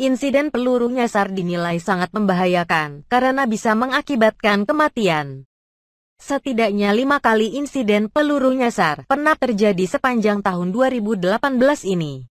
Insiden peluru nyasar dinilai sangat membahayakan karena bisa mengakibatkan kematian. Setidaknya lima kali insiden peluru nyasar pernah terjadi sepanjang tahun 2018 ini.